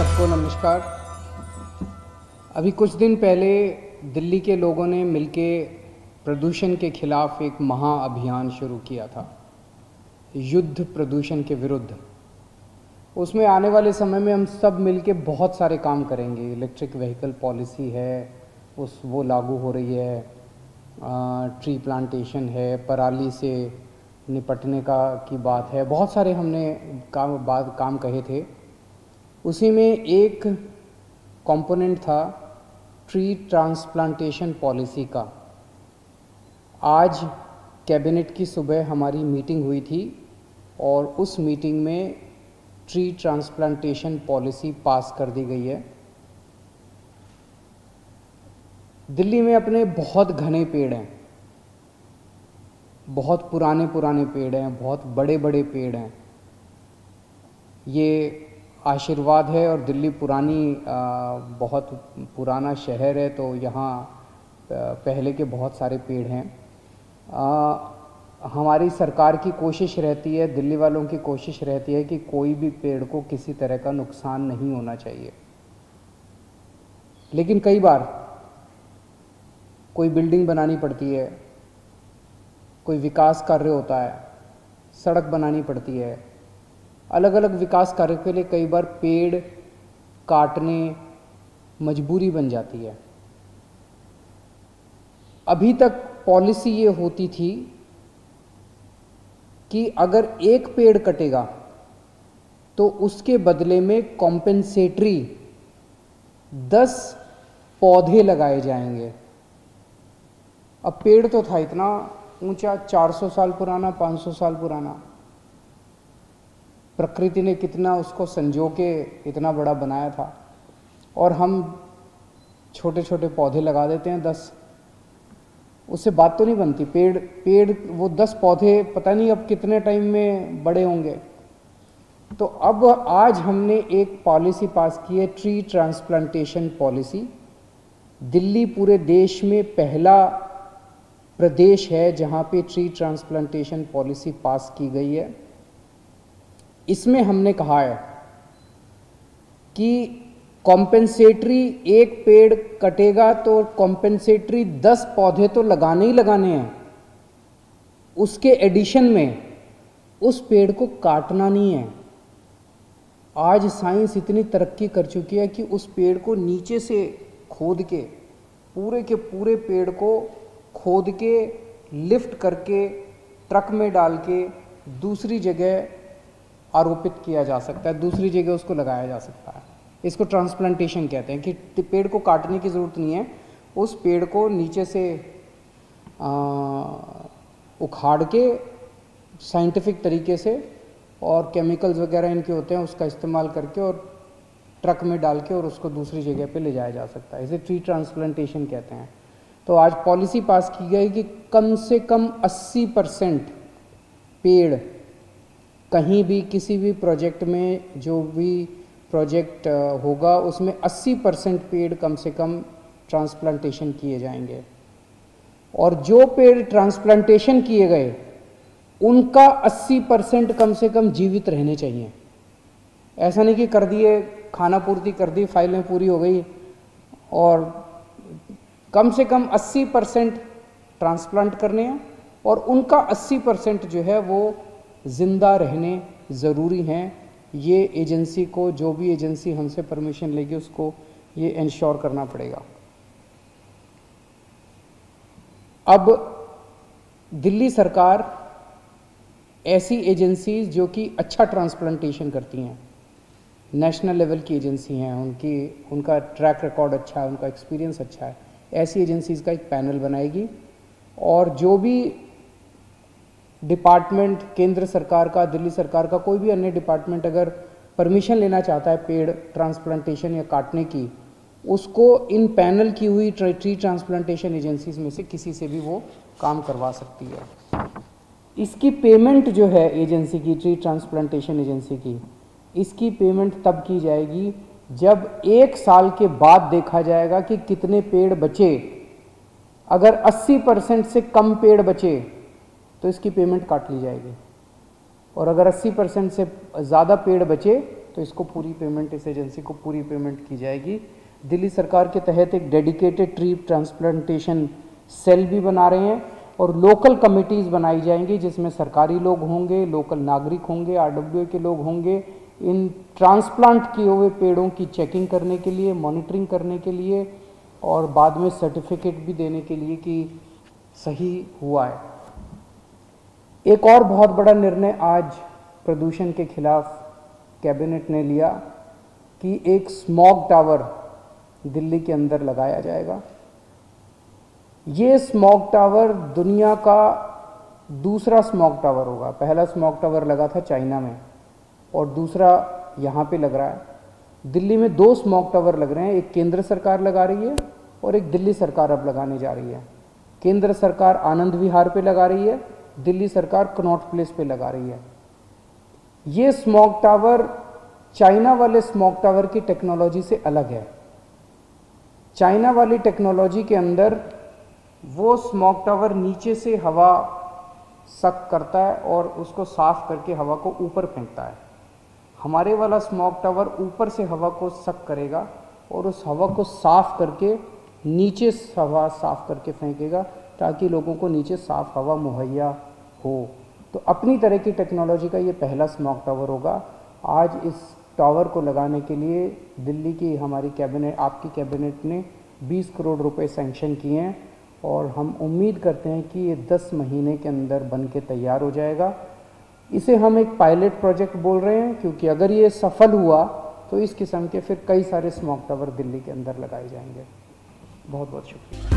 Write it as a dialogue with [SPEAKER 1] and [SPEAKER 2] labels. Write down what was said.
[SPEAKER 1] सबको नमस्कार। अभी कुछ दिन पहले दिल्ली के लोगों ने मिलके प्रदूषण के खिलाफ एक महा अभियान शुरू किया था, युद्ध प्रदूषण के विरुद्ध। उसमें आने वाले समय में हम सब मिलके बहुत सारे काम करेंगे। इलेक्ट्रिक व्हीकल पॉलिसी है, उस वो लागू हो रही है ट्री प्लांटेशन है, पराली से निपटने का की बात है। बहुत सारे हमने काम, बात, काम कहे थे। उसी में एक कंपोनेंट था ट्री ट्रांसप्लांटेशन पॉलिसी का। आज कैबिनेट की सुबह हमारी मीटिंग हुई थी और उस मीटिंग में ट्री ट्रांसप्लांटेशन पॉलिसी पास कर दी गई है। दिल्ली में अपने बहुत घने पेड़ हैं, बहुत पुराने पुराने पेड़ हैं, बहुत बड़े बड़े पेड़ हैं। ये आशीर्वाद है और दिल्ली पुरानी बहुत पुराना शहर है तो यहाँ पहले के बहुत सारे पेड़ हैं। हमारी सरकार की कोशिश रहती है, दिल्ली वालों की कोशिश रहती है कि कोई भी पेड़ को किसी तरह का नुकसान नहीं होना चाहिए। लेकिन कई बार कोई बिल्डिंग बनानी पड़ती है, कोई विकास कार्य होता है, सड़क बनानी पड़ती है अलग अलग विकास कार्य के लिए कई बार पेड़ काटने मजबूरी बन जाती है। अभी तक पॉलिसी ये होती थी कि अगर एक पेड़ कटेगा तो उसके बदले में कॉम्पेंसेटरी दस पौधे लगाए जाएँगे। अब पेड़ तो था इतना, ऊँचा 400 साल पुराना 500 साल पुराना। प्रकृति ने कितना उसको संजो के इतना बड़ा बनाया था। और हम छोटे छोटे पौधे लगा देते हैं, दस। उससे बात तो नहीं बनती। पेड़ पेड़, वो दस पौधे, पता नहीं अब कितने टाइम में बड़े होंगे। तो अब आज हमने एक पॉलिसी पास की है, ट्री ट्रांसप्लांटेशन पॉलिसी। दिल्ली पूरे देश में पहला प्रदेश है जहाँ पे ट्री ट्रांसप्लांटेशन पॉलिसी पास की गई है। इसमें हमने कहा है कि कॉम्पेंसेटरी एक पेड़ कटेगा तो कॉम्पेंसेटरी दस पौधे तो लगाने ही लगाने हैं। उसके एडिशन में उस पेड़ को काटना नहीं है। आज साइंस इतनी तरक्की कर चुकी है कि उस पेड़ को नीचे से खोद के, पूरे के पूरे पेड़ को खोद के लिफ्ट करके ट्रक में डाल के, दूसरी जगह आरोपित किया जा सकता है दूसरी जगह उसको लगाया जा सकता है। इसको ट्रांसप्लांटेशन कहते हैं कि पेड़ को काटने की ज़रूरत नहीं है उस पेड़ को नीचे से आ, उखाड़ के साइंटिफिक तरीके से और केमिकल्स वगैरह इनके होते हैं उसका इस्तेमाल करके और ट्रक में डाल के और उसको दूसरी जगह पे ले जाया जा सकता है। इसे ट्री ट्रांसप्लांटेशन कहते हैं। तो आज पॉलिसी पास की गई कि कम से कम 80 परसेंट पेड़ कहीं भी किसी भी प्रोजेक्ट में जो भी प्रोजेक्ट होगा, उसमें 80 परसेंट पेड़ कम से कम ट्रांसप्लांटेशन किए जाएँगे। और जो पेड़ ट्रांसप्लांटेशन किए गए, उनका 80 परसेंट कम से कम जीवित रहने चाहिए। ऐसा नहीं कि कर दिए, खाना पूर्ति कर दी, फाइलें पूरी हो गई, और कम से कम 80 परसेंट ट्रांसप्लांट करने हैं, और उनका 80 परसेंट जो है वो ज़िंदा रहने ज़रूरी हैं। ये एजेंसी को, जो भी एजेंसी हमसे परमिशन लेगी, उसको ये इंश्योर करना पड़ेगा। अब दिल्ली सरकार ऐसी एजेंसीज जो कि अच्छा ट्रांसप्लांटेशन करती हैं। नेशनल लेवल की एजेंसी हैं, उनकी, उनका ट्रैक रिकॉर्ड अच्छा है, उनका एक्सपीरियंस अच्छा है। ऐसी एजेंसीज का एक पैनल बनाएगी और जो भी डिपार्टमेंट, केंद्र सरकार का, दिल्ली सरकार का, कोई भी अन्य डिपार्टमेंट अगर परमिशन लेना चाहता है पेड़ ट्रांसप्लांटेशन या काटने की, उसको इन पैनल की हुई ट्री ट्रांसप्लांटेशन एजेंसीज में से किसी से भी वो काम करवा सकती है। इसकी पेमेंट जो है एजेंसी की ट्री ट्रांसप्लांटेशन एजेंसी की, इसकी पेमेंट तब की जाएगी जब एक साल के बाद देखा जाएगा कि कितने पेड़ बचे। अगर 80 परसेंट से कम पेड़ बचे तो इसकी पेमेंट काट ली जाएगी। और अगर 80 परसेंट से ज़्यादा पेड़ बचे तो इसको पूरी पेमेंट इस एजेंसी को पूरी पेमेंट की जाएगी। दिल्ली सरकार के तहत एक डेडिकेटेड ट्री ट्रांसप्लांटेशन सेल भी बना रहे हैं और लोकल कमिटीज़ बनाई जाएँगी, जिसमें सरकारी लोग होंगे लोकल नागरिक होंगे आर के लोग होंगे। इन ट्रांसप्लांट किए हुए पेड़ों की चेकिंग करने के लिए मॉनिटरिंग करने के लिए और बाद में सर्टिफिकेट भी देने के लिए कि सही हुआ है। एक और बहुत बड़ा निर्णय आज प्रदूषण के खिलाफ कैबिनेट ने लिया कि एक स्मॉग टावर दिल्ली के अंदर लगाया जाएगा। ये स्मॉग टावर दुनिया का दूसरा स्मॉग टावर होगा। पहला स्मॉग टावर लगा था चाइना में और दूसरा यहाँ पे लग रहा है। दिल्ली में दो स्मॉग टावर लग रहे हैं। एक केंद्र सरकार लगा रही है और एक दिल्ली सरकार अब लगाने जा रही है। केंद्र सरकार आनंद विहार पे लगा रही है दिल्ली सरकार कनॉट प्लेस पे लगा रही है। ये स्मॉग टावर चाइना वाले स्मॉग टावर की टेक्नोलॉजी से अलग है। चाइना वाली टेक्नोलॉजी के अंदर वो स्मॉग टावर नीचे से हवा सक करता है और उसको साफ़ करके हवा को ऊपर फेंकता है। हमारे वाला स्मॉग टावर ऊपर से हवा को सक करेगा और उस हवा को साफ़ करके नीचे हवा साफ़ करके फेंकेगा। ताकि लोगों को नीचे साफ़ हवा मुहैया हो। तो अपनी तरह की टेक्नोलॉजी का ये पहला स्मॉक टावर होगा। आज इस टावर को लगाने के लिए दिल्ली की हमारी कैबिनेट आपकी कैबिनेट ने 20 करोड़ रुपए सैंक्शन किए हैं और हम उम्मीद करते हैं कि ये 10 महीने के अंदर बन के तैयार हो जाएगा। इसे हम एक पायलट प्रोजेक्ट बोल रहे हैं, क्योंकि अगर ये सफल हुआ तो इस किस्म के फिर कई सारे स्मॉक टावर दिल्ली के अंदर लगाए जाएँगे। बहुत बहुत शुक्रिया।